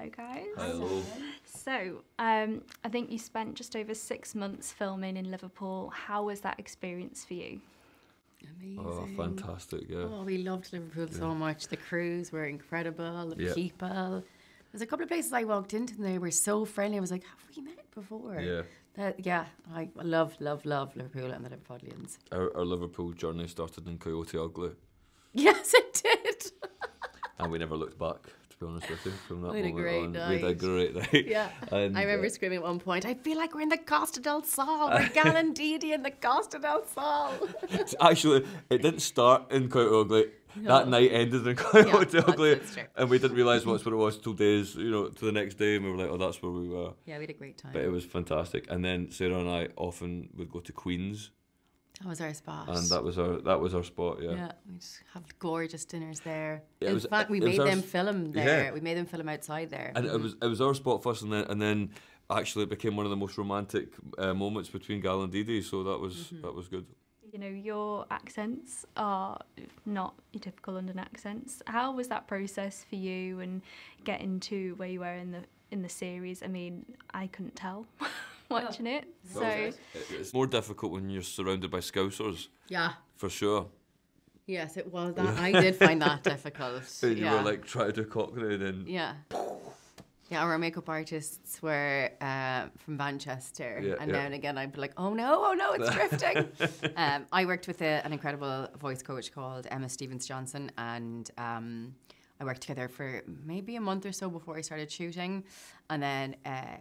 Hello, guys. Hello. So, um, I think you spent just over six months filming in Liverpool. How was that experience for you? Amazing. Oh, fantastic! Yeah. Oh, we loved Liverpool so much. The crews were incredible. The Yeah. people. There's a couple of places I walked into and they were so friendly. I was like, have we met before? Yeah. That, yeah, I love, love, love Liverpool and the Liverpoolians. Our, our Liverpool journey started in Coyote Ugly, Yes, it did. and we never looked back. Be honest with you, from that We had a moment great on, we had a great night. Yeah. And, I remember uh, screaming at one point, I feel like we're in the Costa del Sol. We're Gal and Deedee in the Costa del Sol. Actually, it didn't start in Coyote Ugly. That night ended in that's- Ugly, that's true. and we didn't realise what's what it was till days, you know, to the next day, and we were like, "Oh, that's where we were." yeah, we had a great time. But it was fantastic. And then Sarah and I often would go to Queens, that was our spot. and that was our that was our spot. Yeah. Yeah, we just have gorgeous dinners there. Yeah, it In was- fact, we made them film there. yeah. We made them film outside there. And it was it was our spot first, and then and then actually it became one of the most romantic uh, moments between Gal and Deedee. So that was Mm-hmm. that was good. You know, your accents are not your typical London accents. How was that process for you and getting to where you were in the in the series? I mean, I couldn't tell watching it. So It- it's more difficult when you're surrounded by Scousers, yeah. for sure. Yes, it was that. I did find that difficult. And you yeah. were like trying to do Cockney, and then yeah. Yeah, our makeup artists were uh, from Manchester, Yeah, and yeah. now and again I'd be like, "Oh no, oh no, it's drifting." um, I worked with a, an incredible voice coach called Emma Stevens Johnson, and um, I worked together for maybe a month or so before I started shooting, and then uh,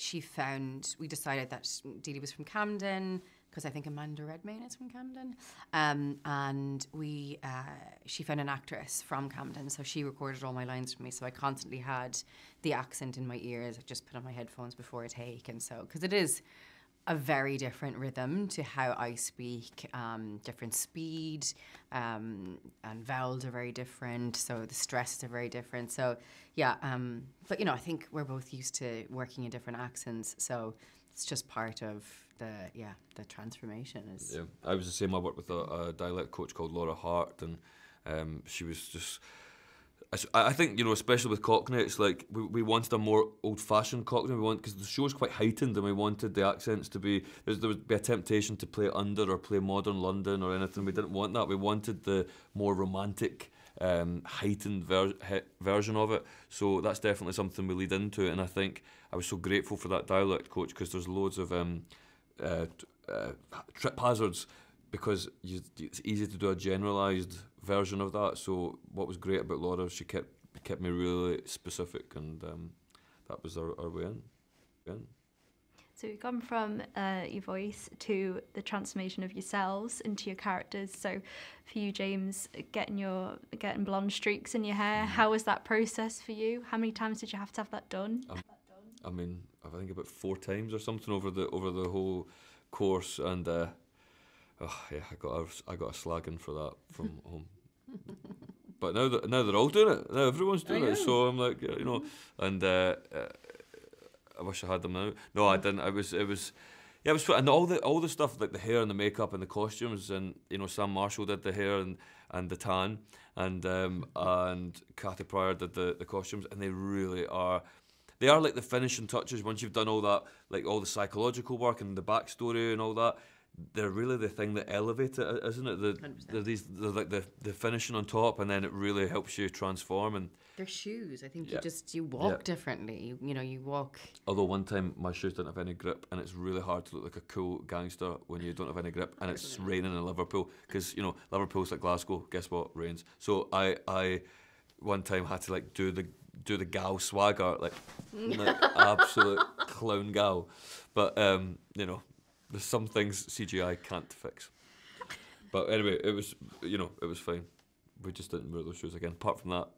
she found we decided that Dee was from Camden because I think Amanda Redman is from Camden, um, and we uh, she found an actress from Camden, so she recorded all my lines for me. So I constantly had the accent in my ears. I just put on my headphones before a take, and so because it is a very different rhythm to how I speak, um, different speed, um, and vowels are very different. So the stresses are very different. So yeah, um, but you know, I think we're both used to working in different accents, so it's just part of the yeah the transformation. Is yeah, I was the same. I worked with a, a dialect coach called Laura Hart, and um, she was just. I think you know, especially with Cockney, it's like we, we wanted a more old-fashioned Cockney. We want because the show's quite heightened, and we wanted the accents to be. There would be a temptation to play under or play modern London or anything. We didn't want that. We wanted the more romantic, um, heightened ver- version of it. So that's definitely something we lead into. And I think I was so grateful for that dialect coach because there's loads of um, uh, uh, trip hazards because you, it's easy to do a generalised version of that. So what was great about Laura, she kept kept me really specific, and um, that was our, our way in. in. So we've gone from uh, your voice to the transformation of yourselves into your characters. So for you, James, getting your getting blonde streaks in your hair, how was that process for you? How many times did you have to have that done? I mean, I think about four times or something over the over the whole course, and uh, oh yeah, I got a, I got a slagging for that from home. But now that now they're all doing it, now everyone's doing it. So I'm like, you know, and uh, uh, I wish I had them now. No, I didn't. I was it was. Yeah, it was, fun. and all the all the stuff like the hair and the makeup and the costumes and you know Sam Marshall did the hair and, and the tan and um, and Kathy Pryor did the, the costumes and they really are they are like the finishing touches once you've done all that like all the psychological work and the backstory and all that they're really the thing that elevate it isn't it the, 100%. they're these they're like the, the finishing on top and then it really helps you transform and their shoes. I think Yeah. you just you walk Yeah. differently. You, you know, you walk. Although one time my shoes didn't have any grip, and it's really hard to look like a cool gangster when you don't have any grip, and it's raining in Liverpool because you know Liverpool's like Glasgow. Guess what? Rains. So I I one time had to like do the do the gal swagger like, like absolute clown gal, but um you know there's some things CGI can't fix. But anyway, it was you know it was fine. We just didn't wear those shoes again. Apart from that,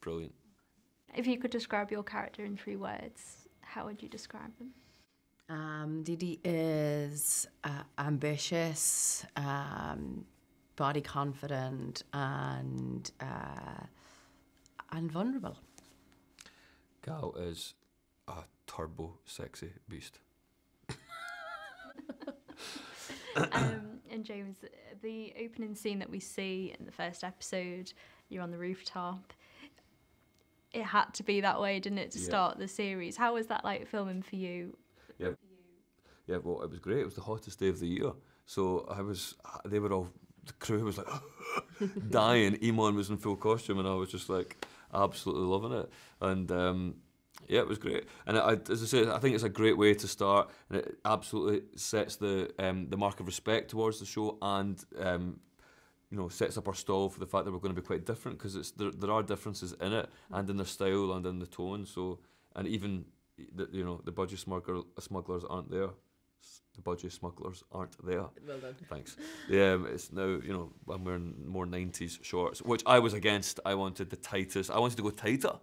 brilliant. If you could describe your character in three words, how would you describe them? Um, Deedee is uh, ambitious, um, body confident, and uh, and vulnerable. Gal is a turbo sexy beast. um, and James, the opening scene that we see in the first episode, you're on the rooftop. It had to be that way, didn't it, to yeah. start the series? How was that like filming for you? Yeah. Yeah, well, it was great. It was the hottest day of the year. So I was, they were all, the crew was like dying. Iman was in full costume, and I was just like absolutely loving it. And um, yeah, it was great. And I, as I say, I think it's a great way to start, and it absolutely sets the um, the mark of respect towards the show, and um, you know sets up our stall for the fact that we're going to be quite different because it's there, there are differences in it and in the style and in the tone. So and even the, you know the budgie smuggler, smugglers aren't there. The budgie smugglers aren't there. Well done. Thanks. Yeah, um, it's now you know I'm wearing more '90s shorts, which I was against. I wanted the tightest. I wanted to go tighter,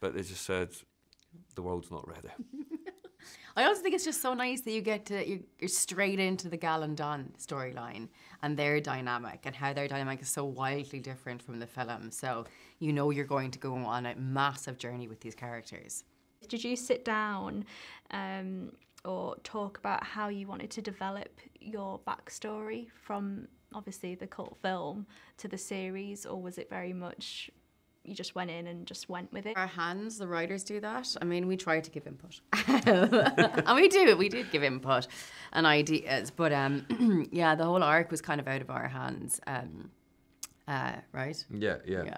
but they just said the world's not ready. I also think it's just so nice that you get to you're, you're straight into the Gal and Don storyline and their dynamic and how their dynamic is so wildly different from the film. So you know you're going to go on a massive journey with these characters. Did you sit down um, or talk about how you wanted to develop your backstory from obviously the cult film to the series, or was it very much you just went in and just went with it? Our hands, the writers do that. I mean, we try to give input, and we do. We did give input and ideas, but um, yeah, the whole arc was kind of out of our hands. Um, uh, right? Yeah, yeah.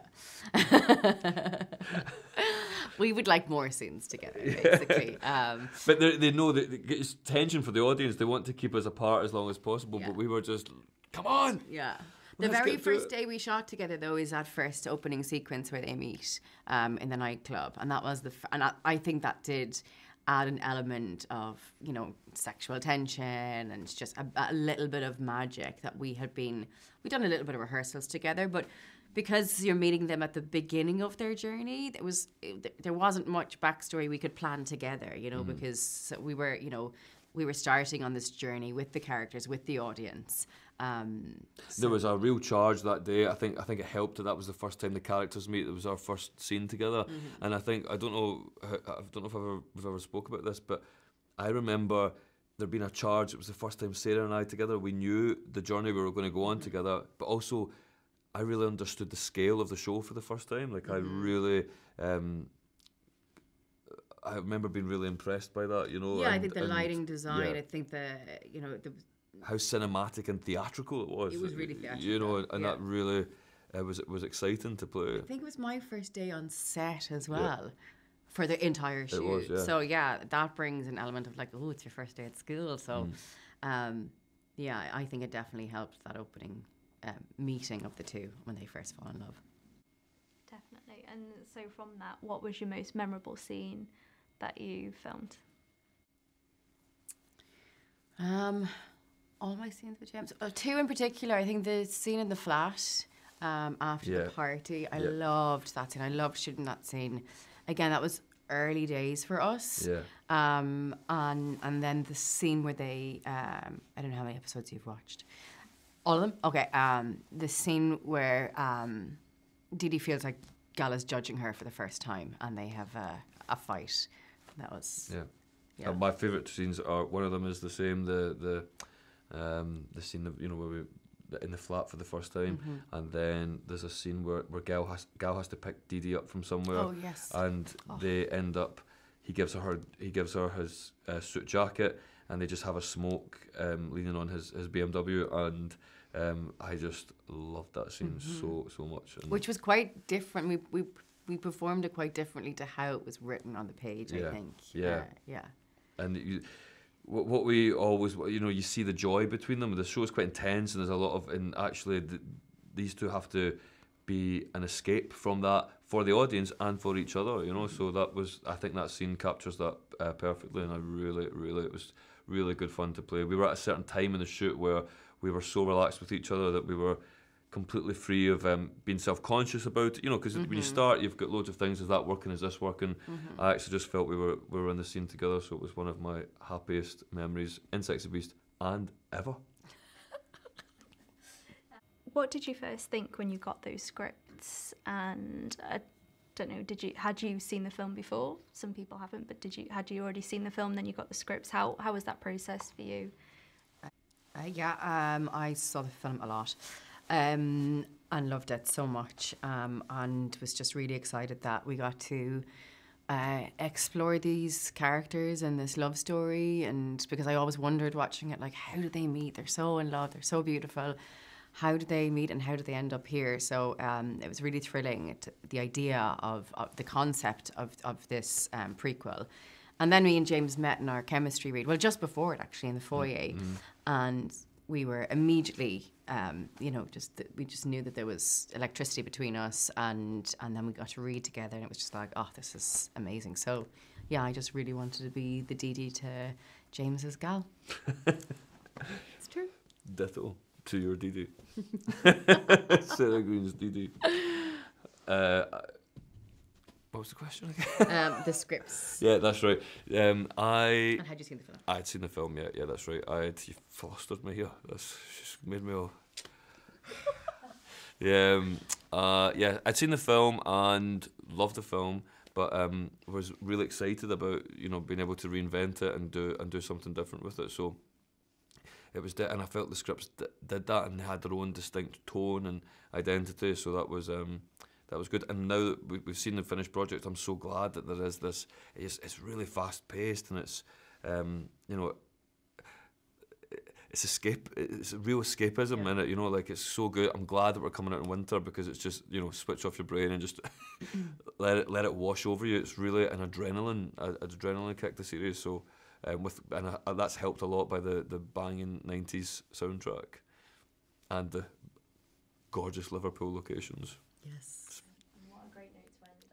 Yeah. we would like more scenes together, basically. Um, But they, they know that it's tension for the audience. They want to keep us apart as long as possible. Yeah. But we were just, come on. yeah. The very first day we shot together, though, is that first opening sequence where they meet um, in the nightclub, and that was the, f- and I, I think that did add an element of you know sexual tension and just a, a little bit of magic that we had been we'd done a little bit of rehearsals together, but because you're meeting them at the beginning of their journey, there was it, there wasn't much backstory we could plan together, you know, Mm. because we were you know we were starting on this journey with the characters, with the audience. Um, There was a real charge that day. I think I think it helped that that was the first time the characters meet. It was our first scene together, and I think I don't know I don't know if I've ever, we've ever spoke about this, but I remember there being a charge. It was the first time Sarah and I together. We knew the journey we were going to go on together, but also I really understood the scale of the show for the first time. Like I really. Um, I remember being really impressed by that, you know. yeah, I think the and, lighting design. yeah I think the you know the how cinematic and theatrical it was. It was really theatrical. You know, theatrical, and yeah. that really uh, was it was exciting to play. I think it was my first day on set as well. For the entire shoot, was, yeah. so yeah, that brings an element of like, oh, it's your first day at school. So, Mm. um, yeah, I think it definitely helped that opening um, meeting of the two when they first fall in love. Definitely. And so from that, what was your most memorable scene that you filmed? Um, all my scenes with James. Oh, two in particular. I think the scene in the flat um, after Yeah. the party. I Yeah. loved that scene. I loved shooting that scene. Again, that was early days for us. Yeah. Um, and and then the scene where they, um, I don't know how many episodes you've watched. All of them. Okay. Um, the scene where um, Deedee feels like Gala's judging her for the first time, and they have a, a fight. That was Yeah. Yeah. Uh, my favourite scenes are one of them is the same the the um, the scene of you know where we in the flat for the first time, Mm-hmm. and then there's a scene where where Gal has Gal has to pick Deedee up from somewhere. Oh, yes. And Oh. they end up. He gives her he gives her his uh, suit jacket, and they just have a smoke, um, leaning on his his BMW, and um, I just loved that scene so so much. And Mm-hmm. which was quite different. We we we performed it quite differently to how it was written on the page. I think. Yeah. Uh, yeah. and you, what, what we always you know you see the joy between them the show is quite intense and there's a lot of and actually th these two have to be an escape from that for the audience and for each other you know so that was i think that scene captures that uh, perfectly and i really really it was really good fun to play we were at a certain time in the shoot where we were so relaxed with each other that we were completely free of um, being self-conscious about it you know because when you start you've got loads of things is that working is this working i actually just felt we were we were in the scene together so it was one of my happiest memories in sexy beast and ever What did you first think when you got those scripts? And I don't know, did you had you seen the film before? Some people haven't, but did you had you already seen the film? Then you got the scripts. How how was that process for you? Uh, yeah, um, I saw the film a lot. Um, and loved it so much, um, and was just really excited that we got to uh, explore these characters and this love story. And because I always wondered watching it, like, how did they meet? They're so in love, they're so beautiful. How did they meet and how did they end up here? So um, it was really thrilling, it, the idea of, of the concept of, of this um, prequel. And then me and James met in our chemistry read, well, just before it actually in the foyer. And we were immediately, um, you know, just th- we just knew that there was electricity between us, and and then we got to read together, and it was just like, oh, this is amazing. So, yeah, I just really wanted to be the Deedee to James's gal. it's true. Ditto to your Deedee. Sarah Greene's Deedee. Uh, what was the question again? Um, the scripts. yeah, that's right. Um, I And had you seen the film? I'd seen the film, yeah, yeah, that's right. I had you fostered me here. That's just made me all. yeah, um, uh, yeah. I'd seen the film and loved the film, but um, was really excited about you know being able to reinvent it and do and do something different with it. So it was, di- and I felt the scripts d- did that and they had their own distinct tone and identity. So that was um, that was good. And now that we- we've seen the finished project, I'm so glad that there is this. It's, it's really fast paced and it's um, you know it's escape it's a real escapism Yeah. in it you know like it's so good i'm glad that we're coming out in winter because it's just you know switch off your brain and just let it let it wash over you it's really an adrenaline an adrenaline kick the series so um, with and uh, that's helped a lot by the the banging 90s soundtrack and the gorgeous liverpool locations Yes. What a great note to end on.